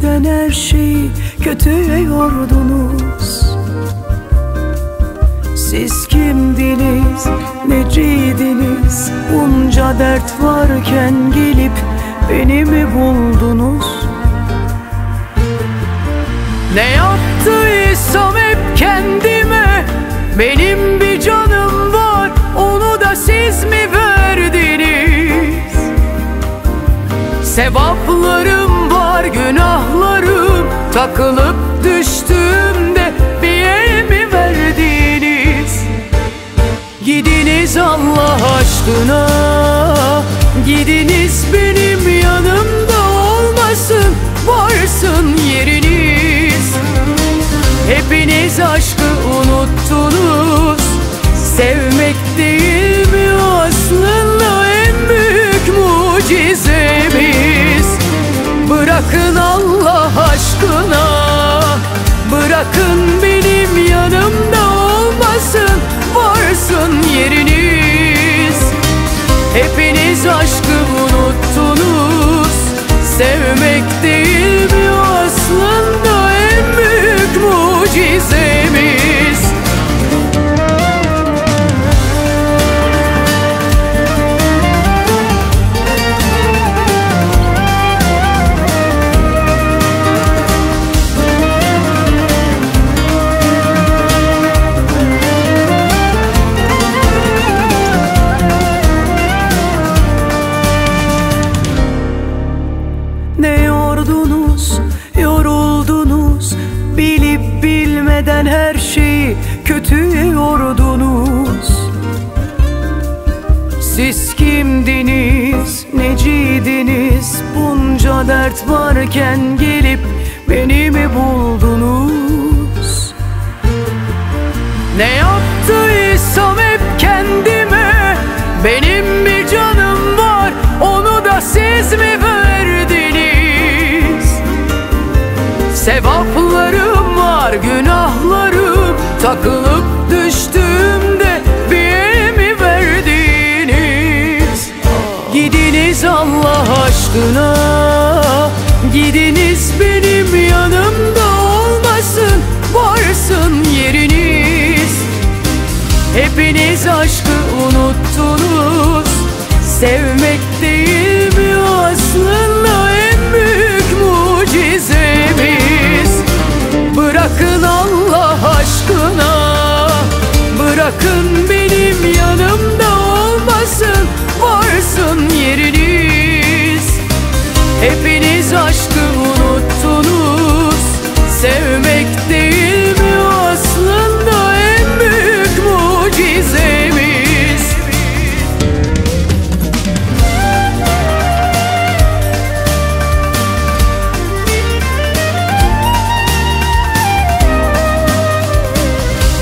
bilmeden her şeyi kötüye yordunuz Siz kimdiniz, neciydiniz Bunca dert varken gelip beni mi buldunuz? Ne yaptıysam hep kendime Benim bir canım var onu da siz mi verdiniz? Sevaplarım var günahlarım Takılıp düştüğümde bir el mi verdiniz? Gidiniz Allah aşkına Gidiniz benim yanımda olmasın Varsın yeriniz Hepiniz aşkı unuttunuz Sevmek değil mi aslında en büyük mucizemiz Bırakın Allah Bırakın benim yanımda olmasın Varsın yeriniz. Hepiniz aşkı unuttunuz Sevmek değil yordunuz, yoruldunuz. Bilip bilmeden her şeyi kötüye yordunuz. Siz kimdiniz, neciydiniz? Bunca dert varken gelip beni mi buldunuz? Ne yaptıysam Sevaplarım var günahlarım. Takılıp düştüğümde bir mi verdiniz? Gidiniz Allah aşkına. Gidiniz benim yanımda olmasın Varsın yeriniz. Hepiniz aşkı unuttunuz. Sevmek değil Sevmek değil mi? Aslında en büyük mucizemiz.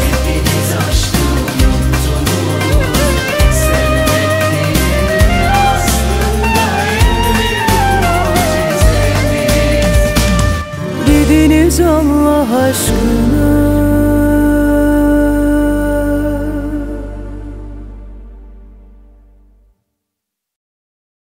Hepiniz aşkı unuttunuz Sevmek değil aslında en büyük mucizemiz. Gidiniz Allah aşkına